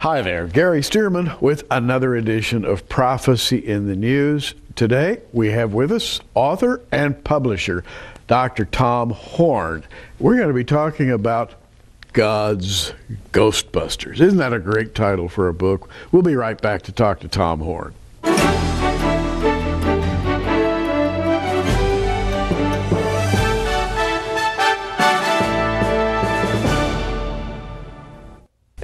Hi there, Gary Stearman with another edition of Prophecy in the News. Today we have with us author and publisher Dr. Tom Horn. We're going to be talking about God's Ghostbusters. Isn't that a great title for a book? We'll be right back to talk to Tom Horn.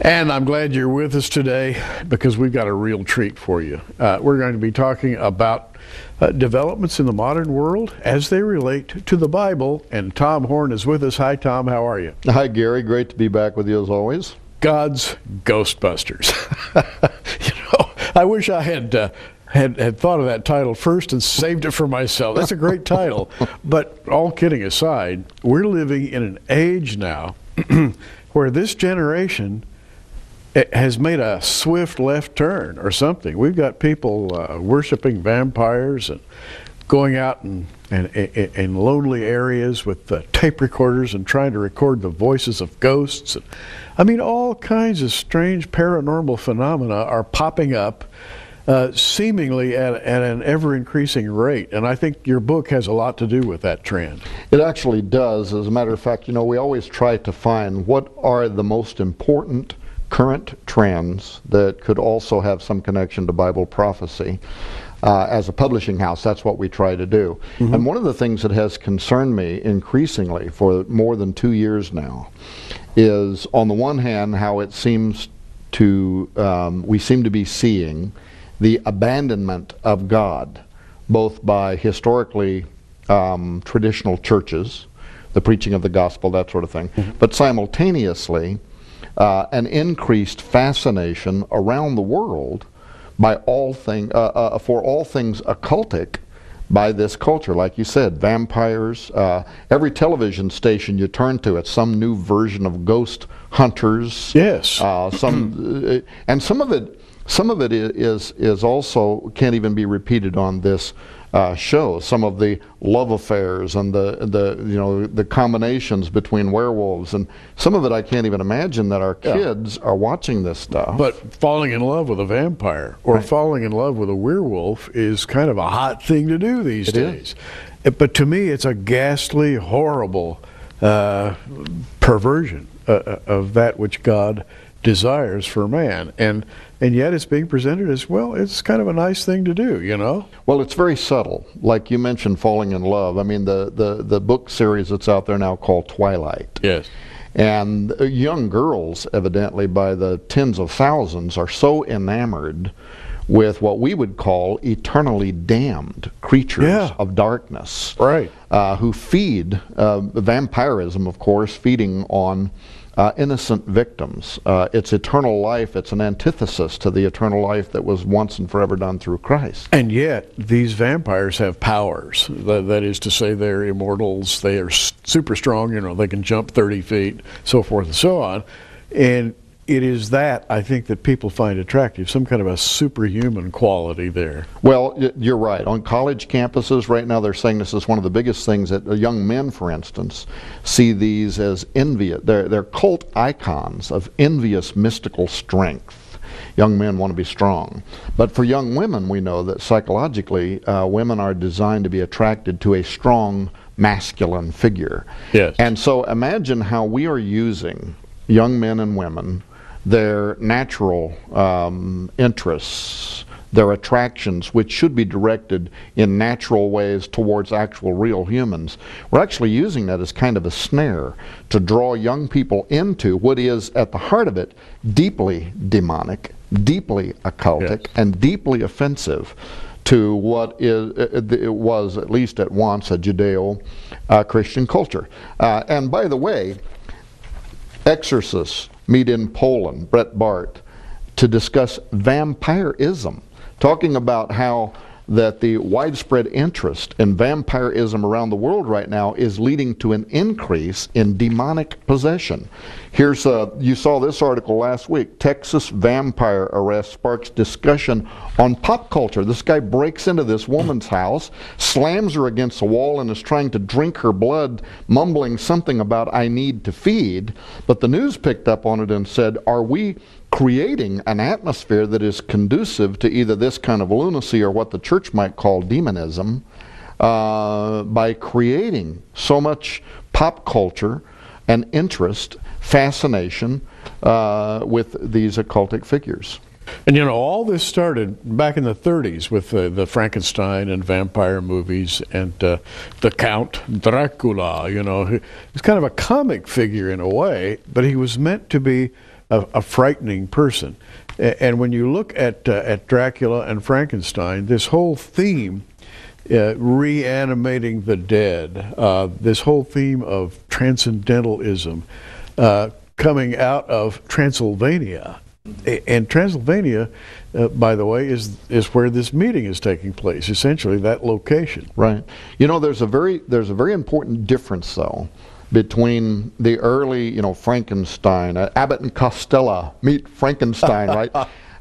And I'm glad you're with us today because we've got a real treat for you. Uh, we're going to be talking about uh, developments in the modern world as they relate to the Bible. And Tom Horn is with us. Hi, Tom. How are you? Hi, Gary. Great to be back with you as always. God's Ghostbusters. you know, I wish I had. Uh, had, had thought of that title first and saved it for myself. That's a great title. but all kidding aside, we're living in an age now where this generation has made a swift left turn or something. We've got people uh, worshiping vampires and going out in, in, in lonely areas with uh, tape recorders and trying to record the voices of ghosts. I mean, all kinds of strange paranormal phenomena are popping up. Uh, seemingly at, at an ever increasing rate. And I think your book has a lot to do with that trend. It actually does. As a matter of fact, you know, we always try to find what are the most important current trends that could also have some connection to Bible prophecy. Uh, as a publishing house, that's what we try to do. Mm-hmm. And one of the things that has concerned me increasingly for more than two years now is, on the one hand, how it seems to, um, we seem to be seeing the abandonment of God, both by historically um, traditional churches, the preaching of the gospel, that sort of thing, mm-hmm. but simultaneously, uh, an increased fascination around the world by all thing, uh, uh, for all things occultic by this culture. Like you said, vampires. Uh, every television station you turn to, it's some new version of ghost hunters. Yes. Uh, some, uh, and some of it, some of it is is also can't even be repeated on this uh, show some of the love affairs and the the you know the combinations between werewolves and some of it I can't even imagine that our kids yeah. are watching this stuff. But falling in love with a vampire or right. falling in love with a werewolf is kind of a hot thing to do these it days. It, but to me, it's a ghastly, horrible uh, perversion uh, uh of that which God desires for man. And and yet it's being presented as well it's kind of a nice thing to do you know? Well it's very subtle. Like you mentioned falling in love. I mean the the, the book series that's out there now called twilight. Yes. And young girls evidently by the tens of thousands are so enamored with what we would call eternally damned creatures yeah. of darkness right uh, who feed uh, vampirism of course feeding on uh, innocent victims. Uh, it's eternal life. It's an antithesis to the eternal life that was once and forever done through Christ. And yet, these vampires have powers. that, that is to say, they're immortals. They are super strong. You know, they can jump 30 feet, so forth and so on. And it is that I think that people find attractive, some kind of a superhuman quality there. Well, you're right. On college campuses right now, they're saying this is one of the biggest things that uh, young men, for instance, see these as envious. They're, they're cult icons of envious mystical strength. Young men want to be strong. But for young women, we know that psychologically, uh, women are designed to be attracted to a strong masculine figure. Yes. And so imagine how we are using young men and women their natural um, interests, their attractions, which should be directed in natural ways towards actual real humans. We're actually using that as kind of a snare to draw young people into what is, at the heart of it, deeply demonic, deeply occultic, yes. and deeply offensive to what is, it was, at least at once, a Judeo uh, Christian culture. Uh, and by the way, exorcists meet in Poland, Breitbart, to discuss vampirism, talking about how that the widespread interest in vampirism around the world right now is leading to an increase in demonic possession. Here's uh, you saw this article last week. Texas vampire arrest sparks discussion on pop culture. This guy breaks into this woman's house, slams her against the wall, and is trying to drink her blood, mumbling something about "I need to feed." But the news picked up on it and said, "Are we creating an atmosphere that is conducive to either this kind of lunacy or what the church might call demonism uh, by creating so much pop culture and interest, fascination uh, with these occultic figures. And you know, all this started back in the 30s with uh, the Frankenstein and vampire movies and uh, the Count Dracula. You know, he's kind of a comic figure in a way, but he was meant to be a, a frightening person. and when you look at uh, at Dracula and Frankenstein, this whole theme. Uh, reanimating the dead, uh, this whole theme of transcendentalism uh, coming out of Transylvania and Transylvania, uh, by the way, is is where this meeting is taking place. Essentially, that location. Right. You know, there's a very there's a very important difference though between the early, you know, Frankenstein, uh, Abbott and Costello meet Frankenstein, right?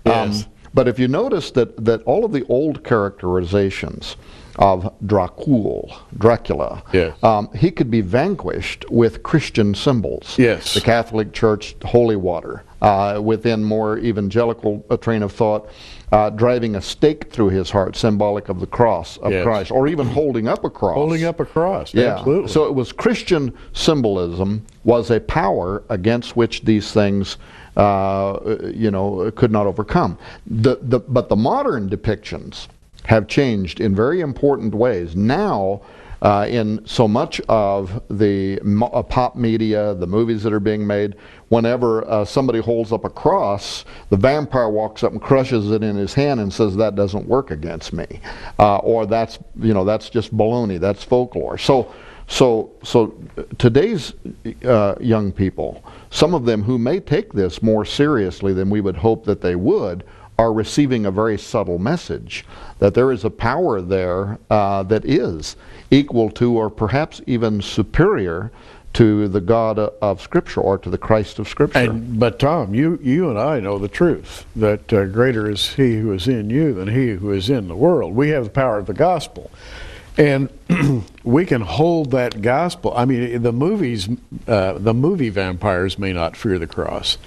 yes. Um, but if you notice that that all of the old characterizations of Dracul, Dracula. Yes. Um, he could be vanquished with Christian symbols. Yes. The Catholic Church, holy water. Uh, within more evangelical uh, train of thought, uh, driving a stake through his heart, symbolic of the cross of yes. Christ, or even holding up a cross. Holding up a cross, yeah. absolutely. So it was Christian symbolism was a power against which these things, uh, you know, could not overcome. The, the, but the modern depictions have changed in very important ways. Now, uh, in so much of the uh, pop media, the movies that are being made, whenever uh, somebody holds up a cross, the vampire walks up and crushes it in his hand and says, "That doesn't work against me," uh, or "That's you know that's just baloney, that's folklore." So, so, so today's uh, young people, some of them who may take this more seriously than we would hope that they would, are receiving a very subtle message that there is a power there uh, that is equal to or perhaps even superior to the God of Scripture or to the Christ of Scripture. And, but Tom, you you and I know the truth that uh, greater is He who is in you than He who is in the world. We have the power of the gospel, and we can hold that gospel. I mean, the movies, uh, the movie vampires may not fear the cross,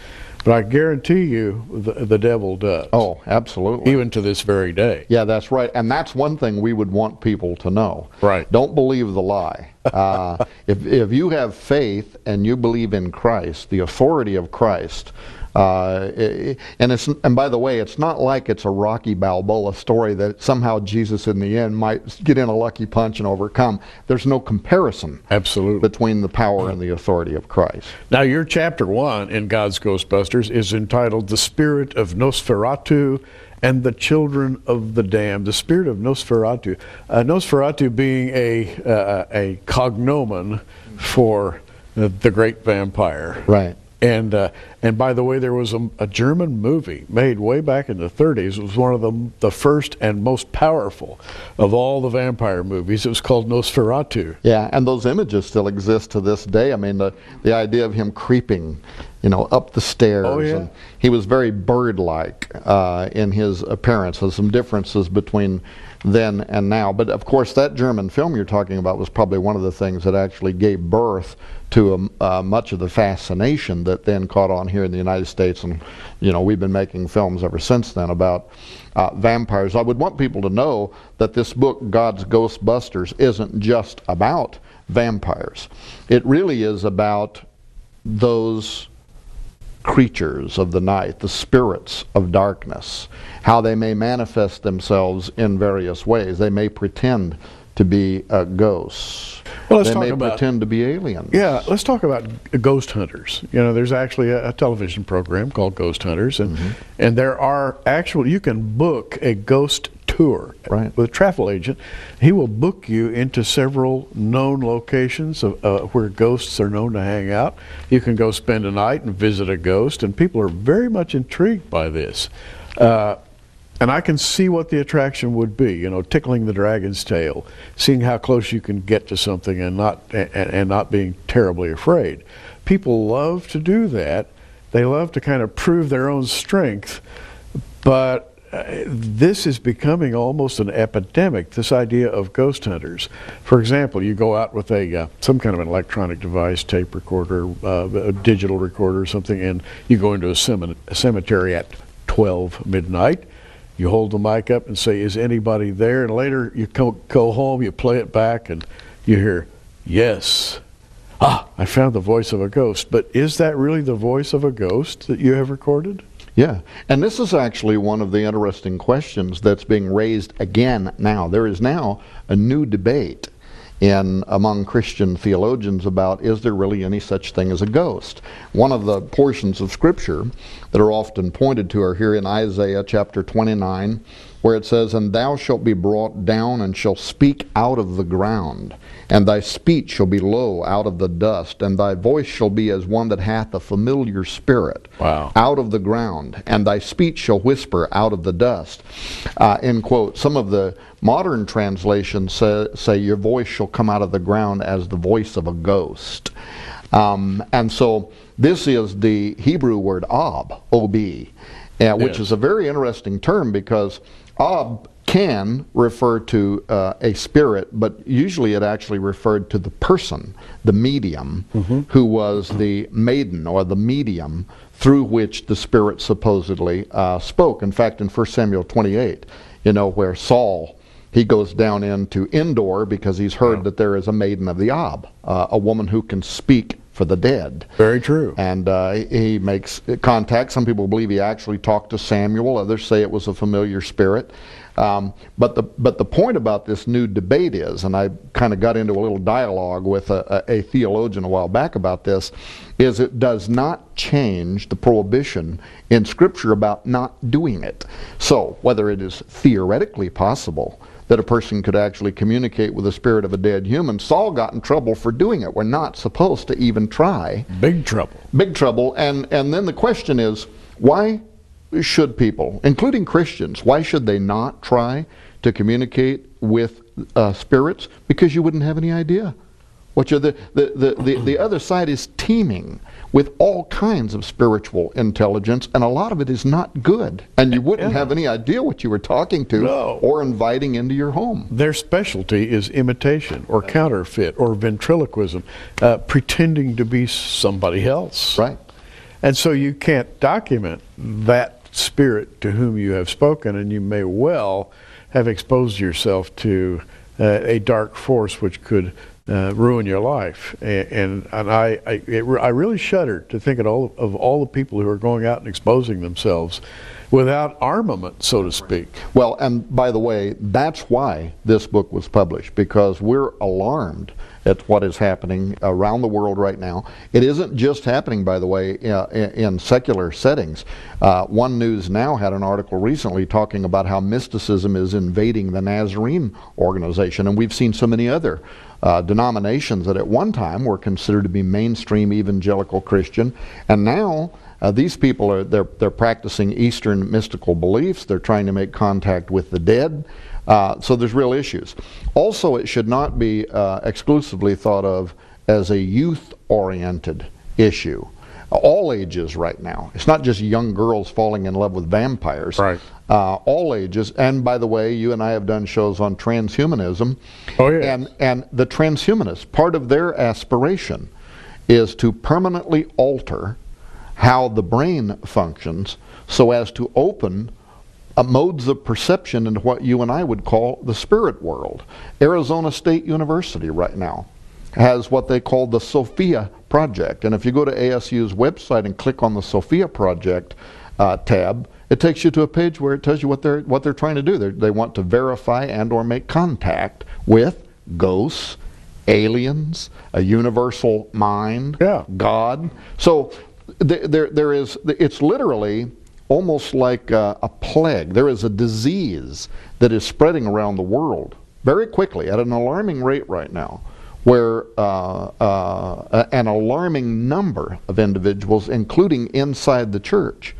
but I guarantee you the, the devil does. Oh, absolutely. Even to this very day. Yeah, that's right. And that's one thing we would want people to know. Right. Don't believe the lie. Uh, if, if you have faith and you believe in Christ, the authority of Christ, uh, and it's and by the way, it's not like it's a Rocky Balboa story that somehow Jesus in the end might get in a lucky punch and overcome. There's no comparison absolutely between the power and the authority of Christ. Now, your chapter one in God's Ghostbusters is entitled "The Spirit of Nosferatu." and the children of the damned, the spirit of Nosferatu. Uh, Nosferatu being a, uh, a cognomen for the great vampire. Right. And uh, and by the way, there was a, a, German movie made way back in the 30s. It was one of the the first and most powerful of all the vampire movies. It was called Nosferatu. Yeah, and those images still exist to this day. I mean, the the idea of him creeping, you know, up the stairs. Oh, yeah. And he was very bird-like uh, in his appearance. There's some differences between then and now. But of course, that German film you're talking about was probably one of the things that actually gave birth to um, uh, much of the fascination that then caught on here in the United States. And, you know, we've been making films ever since then about uh, vampires. I would want people to know that this book, God's Ghostbusters, isn't just about vampires. It really is about those creatures of the night, the spirits of darkness, how they may manifest themselves in various ways. They may pretend to be uh, ghosts. Well, let's they talk may about, pretend to be aliens. Yeah, let's talk about ghost hunters. You know, there's actually a, a television program called Ghost Hunters, and Mm-hmm. and there are actual. You can book a ghost tour Right. with a travel agent. He will book you into several known locations of, uh, where ghosts are known to hang out. You can go spend a night and visit a ghost, and people are very much intrigued by this. Uh, and I can see what the attraction would be, you know, tickling the dragon's tail, seeing how close you can get to something and not and, and not being terribly afraid. People love to do that. They love to kind of prove their own strength, but uh, this is becoming almost an epidemic. This idea of ghost hunters. For example, you go out with a uh, some kind of an electronic device, tape recorder, uh, a digital recorder, or something, and you go into a, cemetery, a cemetery at 12 midnight. You hold the mic up and say, "Is anybody there?" And later you go, go home, you play it back, and you hear, "Yes." Ah, I found the voice of a ghost. But is that really the voice of a ghost that you have recorded? Yeah, and this is actually one of the interesting questions that's being raised again now. There is now a new debate in among Christian theologians about is there really any such thing as a ghost? One of the portions of scripture that are often pointed to are here in Isaiah chapter 29 where it says, And thou shalt be brought down and shall speak out of the ground, and thy speech shall be low out of the dust, and thy voice shall be as one that hath a familiar spirit wow. out of the ground, and thy speech shall whisper out of the dust. Uh, end quote. Some of the modern translations say, say, Your voice shall come out of the ground as the voice of a ghost. Um, and so this is the Hebrew word ob, ob, uh, which is a very interesting term because ob can refer to uh, a spirit, but usually it actually referred to the person, the medium, mm-hmm. who was the maiden or the medium through which the spirit supposedly uh, spoke. In fact, in 1 Samuel 28, you know, where Saul he goes down into Endor because he's heard that there is a maiden of the Ob, uh, a woman who can speak for the dead. Very true. And uh, he makes contact. Some people believe he actually talked to Samuel. Others say it was a familiar spirit. Um, but the but the point about this new debate is, and I kind of got into a little dialogue with a, a, a, theologian a while back about this, is it does not change the prohibition in Scripture about not doing it. So whether it is theoretically possible that a person could actually communicate with the spirit of a dead human. Saul got in trouble for doing it. We're not supposed to even try. Big trouble. Big trouble. And and then the question is, why should people, including Christians, why should they not try to communicate with uh, spirits? Because you wouldn't have any idea. What you're the, the, the, the, the other side is teeming with all kinds of spiritual intelligence, and a lot of it is not good. And you wouldn't yeah. have any idea what you were talking to no. or inviting into your home. Their specialty is imitation or counterfeit or ventriloquism, uh, pretending to be somebody else. Right. And so you can't document that spirit to whom you have spoken, and you may well have exposed yourself to uh, a dark force which could uh, ruin your life. And, and, and I, I, it, I, really shudder to think of all, of all the people who are going out and exposing themselves without armament, so to speak. Well, and by the way, that's why this book was published, because we're alarmed at what is happening around the world right now. It isn't just happening, by the way, uh, in, secular settings. Uh, One News Now had an article recently talking about how mysticism is invading the Nazarene organization, and we've seen so many other uh, denominations that at one time were considered to be mainstream evangelical Christian, and now uh, these people are they're they're practicing Eastern mystical beliefs. They're trying to make contact with the dead. Uh, so there's real issues. Also, it should not be uh, exclusively thought of as a youth-oriented issue all ages right now. It's not just young girls falling in love with vampires. Right. Uh, all ages. And by the way, you and I have done shows on transhumanism. Oh, yeah. And, and the transhumanists, part of their aspiration is to permanently alter how the brain functions so as to open uh, modes of perception into what you and I would call the spirit world. Arizona State University right now has what they call the Sophia Project. And if you go to ASU's website and click on the Sophia Project uh, tab, it takes you to a page where it tells you what they're what they're trying to do. They're, they want to verify and or make contact with ghosts, aliens, a universal mind, yeah. God. So th- there there is it's literally almost like a, a plague. There is a disease that is spreading around the world very quickly at an alarming rate right now where uh, uh, an alarming number of individuals, including inside the church,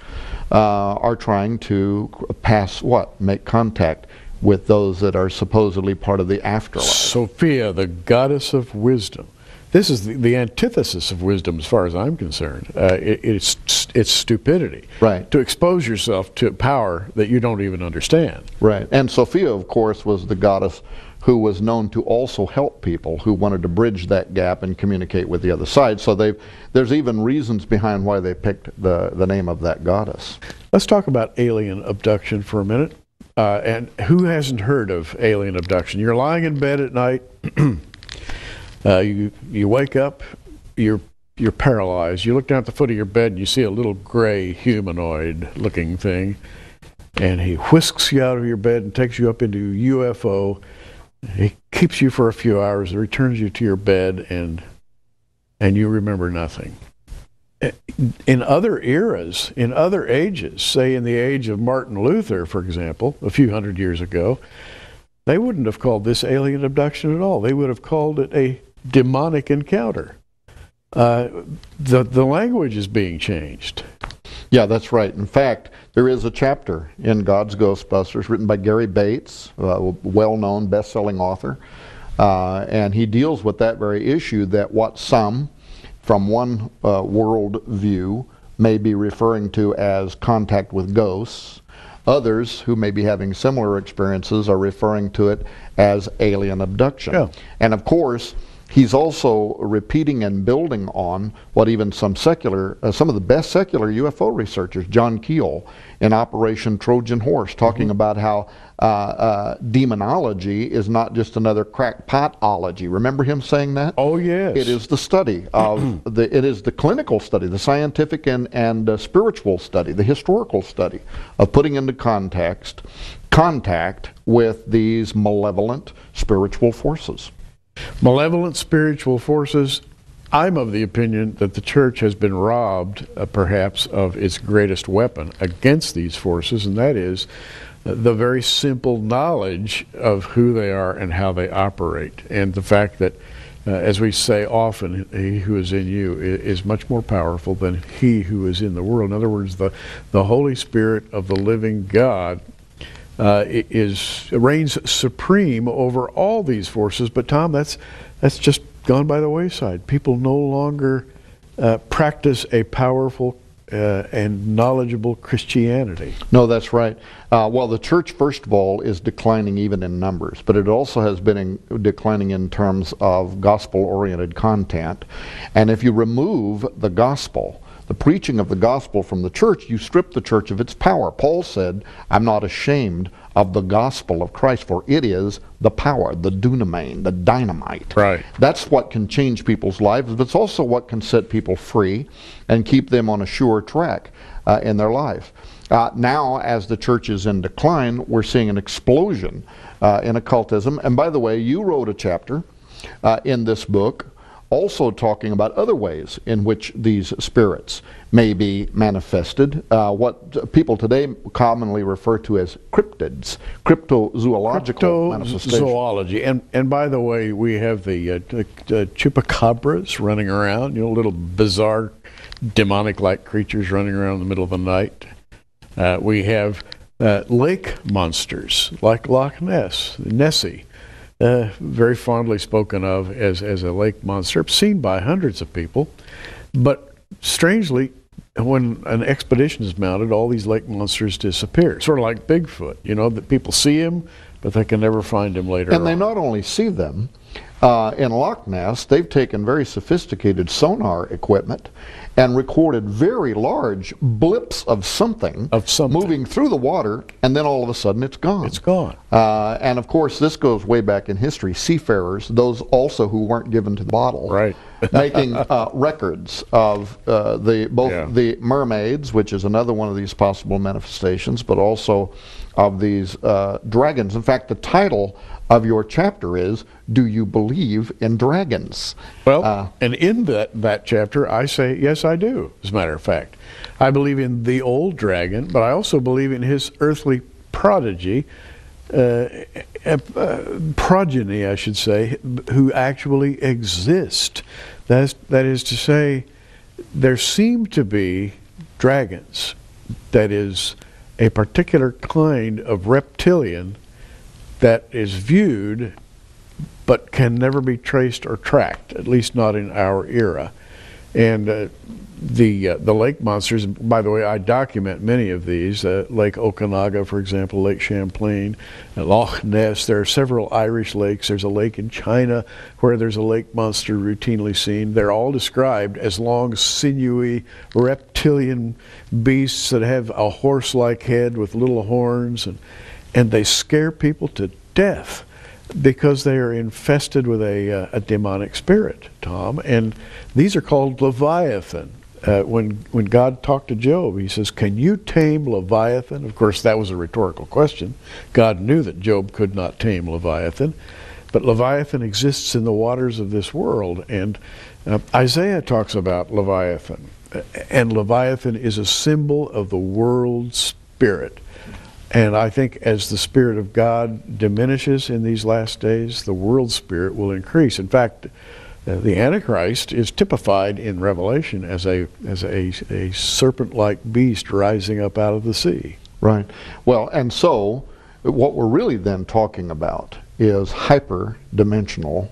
uh, are trying to pass what? Make contact with those that are supposedly part of the afterlife. Sophia, the goddess of wisdom. this is the, the antithesis of wisdom, as far as I'm concerned. Uh, it, it's it's stupidity. Right. To expose yourself to power that you don't even understand. Right. And Sophia, of course, was the goddess who was known to also help people who wanted to bridge that gap and communicate with the other side. So there's even reasons behind why they picked the, the name of that goddess. Let's talk about alien abduction for a minute. Uh, and who hasn't heard of alien abduction? You're lying in bed at night. uh, you you wake up. You're you're paralyzed. You look down at the foot of your bed and you see a little gray humanoid-looking thing, and he whisks you out of your bed and takes you up into UFO he keeps you for a few hours, it returns you to your bed, and and you remember nothing. In other eras, in other ages, say in the age of Martin Luther, for example, a few hundred years ago, they wouldn't have called this alien abduction at all. They would have called it a demonic encounter. Uh, the the language is being changed. Yeah, that's right. In fact, there is a chapter in God's Ghostbusters written by Gary Bates, a well known best selling author. Uh, and he deals with that very issue that what some, from one uh, world view, may be referring to as contact with ghosts, others who may be having similar experiences are referring to it as alien abduction. Yeah. And of course, he's also repeating and building on what even some secular, uh, some of the best secular UFO researchers, John Keel in Operation Trojan Horse, talking mm-hmm. about how uh, uh, demonology is not just another crackpotology. Remember him saying that? Oh yes. It is the study of the. It is the clinical study, the scientific and and uh, spiritual study, the historical study of putting into context contact with these malevolent spiritual forces. Malevolent spiritual forces. I'm of the opinion that the church has been robbed, uh, perhaps, of its greatest weapon against these forces, and that is uh, the very simple knowledge of who they are and how they operate, and the fact that, uh, as we say often, he who is in you is much more powerful than he who is in the world. In other words, the, the Holy Spirit of the living God uh, is reigns supreme over all these forces. But Tom, that's that's just gone by the wayside. People no longer uh, practice a powerful uh, and knowledgeable Christianity. No, that's right. Uh, well, the church, first of all, is declining even in numbers, but it also has been in, declining in terms of gospel oriented content. And if you remove the gospel, the preaching of the gospel from the church, you strip the church of its power. Paul said, I'm not ashamed of the gospel of Christ, for it is the power, the dunamane, the dynamite. Right. That's what can change people's lives, but it's also what can set people free and keep them on a sure track uh, in their life. Uh, now, as the church is in decline, we're seeing an explosion uh, in occultism. And by the way, you wrote a chapter uh, in this book also talking about other ways in which these spirits may be manifested, uh, what people today commonly refer to as cryptids, cryptozoological Crypto manifestations. Zoology. And, and by the way, we have the, uh, the chupacabras running around, you know, little bizarre demonic-like creatures running around in the middle of the night. Uh, we have uh, lake monsters like Loch Ness, Nessie uh, very fondly spoken of as, as a lake monster, seen by hundreds of people. But strangely, when an expedition is mounted, all these lake monsters disappear. Sort of like Bigfoot, you know, that people see him, but they can never find him later. And on. they not only see them, uh, in Loch Ness, they've taken very sophisticated sonar equipment and recorded very large blips of something, of something moving through the water, and then all of a sudden it's gone. It's gone. Uh, and of course, this goes way back in history. Seafarers, those also who weren't given to the bottle, right, making uh, records of uh, the both yeah. the mermaids, which is another one of these possible manifestations, but also of these uh, dragons. In fact, the title of your chapter is Do You Believe in Dragons? Well, uh, and in that, that chapter, I say, Yes, I do, as a matter of fact. I believe in the old dragon, but I also believe in his earthly prodigy, uh, uh, progeny, I should say, who actually exist. That's, that is to say, there seem to be dragons, that is, a particular kind of reptilian that is viewed but can never be traced or tracked, at least not in our era. And uh, the uh, the lake monsters. By the way, I document many of these. Uh, lake Okanagan, for example, Lake Champlain, Loch Ness. There are several Irish lakes. There's a lake in China where there's a lake monster routinely seen. They're all described as long, sinewy, reptilian beasts that have a horse-like head with little horns, and and they scare people to death because they are infested with a, uh, a demonic spirit, Tom. And these are called Leviathan uh, when when God talked to Job, He says, "Can you tame Leviathan?" Of course, that was a rhetorical question. God knew that Job could not tame Leviathan, but Leviathan exists in the waters of this world, and uh, Isaiah talks about Leviathan, and Leviathan is a symbol of the world spirit. And I think as the Spirit of God diminishes in these last days, the world spirit will increase. In fact, uh, the Antichrist is typified in Revelation as a as a, a serpent-like beast rising up out of the sea. Right. Well, and so what we're really then talking about is hyper-dimensional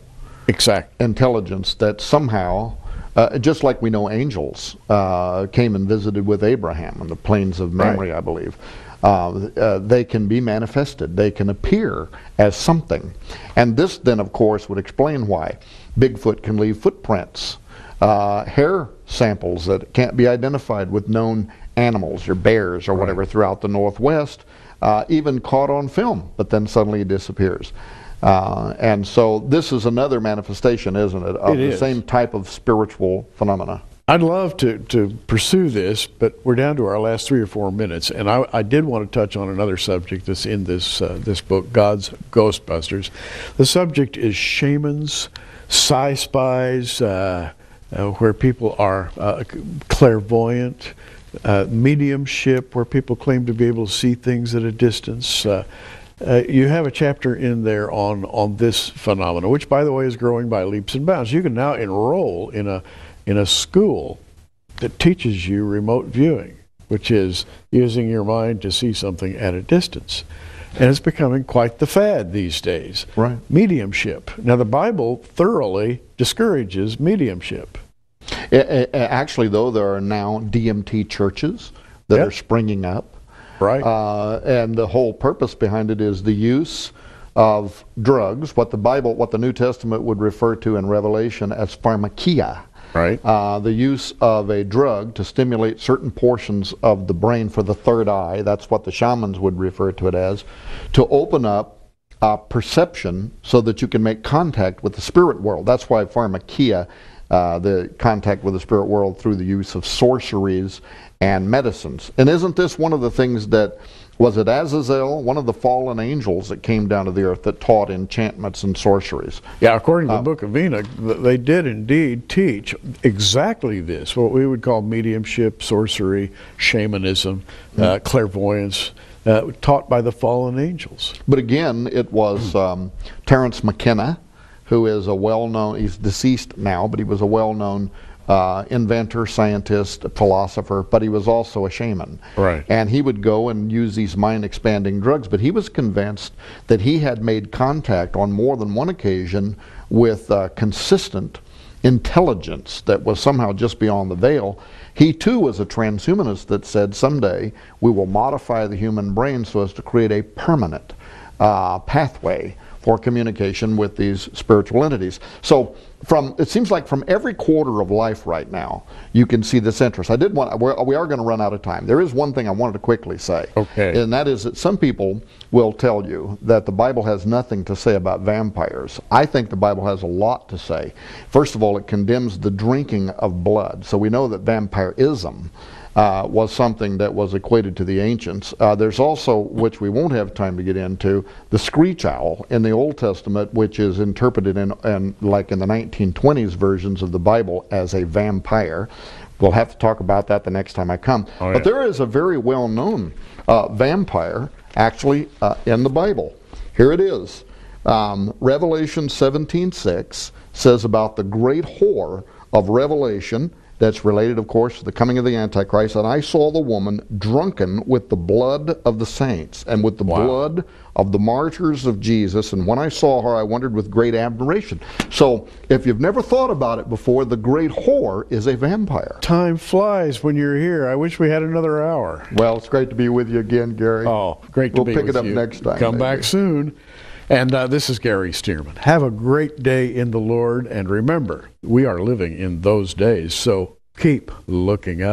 exact intelligence that somehow uh, just like we know angels uh, came and visited with Abraham on the plains of Mamre, right. I believe. Uh, uh, they can be manifested. They can appear as something. And this then, of course, would explain why Bigfoot can leave footprints, uh, hair samples that can't be identified with known animals or bears or right. whatever throughout the Northwest, uh, even caught on film, but then suddenly it disappears. Uh, and so this is another manifestation, isn't it, of it the is. same type of spiritual phenomena. I'd love to, to pursue this, but we're down to our last three or four minutes, and I, I did want to touch on another subject that's in this uh, this book, God's Ghostbusters. The subject is shamans, psi spies, uh, uh, where people are uh, clairvoyant, uh, mediumship, where people claim to be able to see things at a distance. Uh, you have a chapter in there on on this phenomenon, which, by the way, is growing by leaps and bounds. You can now enroll in a in a school that teaches you remote viewing, which is using your mind to see something at a distance. And it's becoming quite the fad these days. Right. Mediumship. Now, the Bible thoroughly discourages mediumship. Actually, though, there are now DMT churches that yep. are springing up. Right. Uh, and the whole purpose behind it is the use of drugs, what the Bible, what the New Testament would refer to in Revelation as pharmakia. Right. Uh, the use of a drug to stimulate certain portions of the brain for the third eye, that's what the shamans would refer to it as, to open up uh, perception so that you can make contact with the spirit world. That's why pharmakia, uh, the contact with the spirit world through the use of sorceries and medicines. And isn't this one of the things that was it Azazel, one of the fallen angels that came down to the earth that taught enchantments and sorceries? Yeah, according to the uh, book of Enoch, they did indeed teach exactly this, what we would call mediumship, sorcery, shamanism, mm-hmm. uh, clairvoyance. Uh, taught by the fallen angels. But again, it was um, Terence McKenna, who is a well known, he's deceased now, but he was a well known uh, inventor, scientist, philosopher, but he was also a shaman. Right. And he would go and use these mind expanding drugs, but he was convinced that he had made contact on more than one occasion with uh, consistent intelligence that was somehow just beyond the veil. He too was a transhumanist that said someday we will modify the human brain so as to create a permanent uh, pathway for communication with these spiritual entities. So from it seems like from every quarter of life right now, you can see this interest. I did want we're, we are going to run out of time. There is one thing I wanted to quickly say, okay, and that is that some people will tell you that the Bible has nothing to say about vampires. I think the Bible has a lot to say. First of all, it condemns the drinking of blood, so we know that vampirism uh, was something that was equated to the ancients. Uh, there's also, which we won't have time to get into, the screech owl in the Old Testament, which is interpreted in, in like in the 1920s versions of the Bible as a vampire. We'll have to talk about that the next time I come. Oh, yeah. But there is a very well-known uh, vampire actually uh, in the Bible. Here it is. Um, Revelation 17:6 says about the great whore of Revelation that's related, of course, to the coming of the Antichrist. And I saw the woman drunken with the blood of the saints and with the Wow. blood of the martyrs of Jesus. And when I saw her, I wondered with great admiration. So, if you've never thought about it before, the great whore is a vampire. Time flies when you're here. I wish we had another hour. Well, it's great to be with you again, Gary. Oh, great to be. We'll pick it up you. next time, Come maybe. back soon. And uh, this is Gary Stearman. Have a great day in the Lord. And remember, we are living in those days. So keep looking up.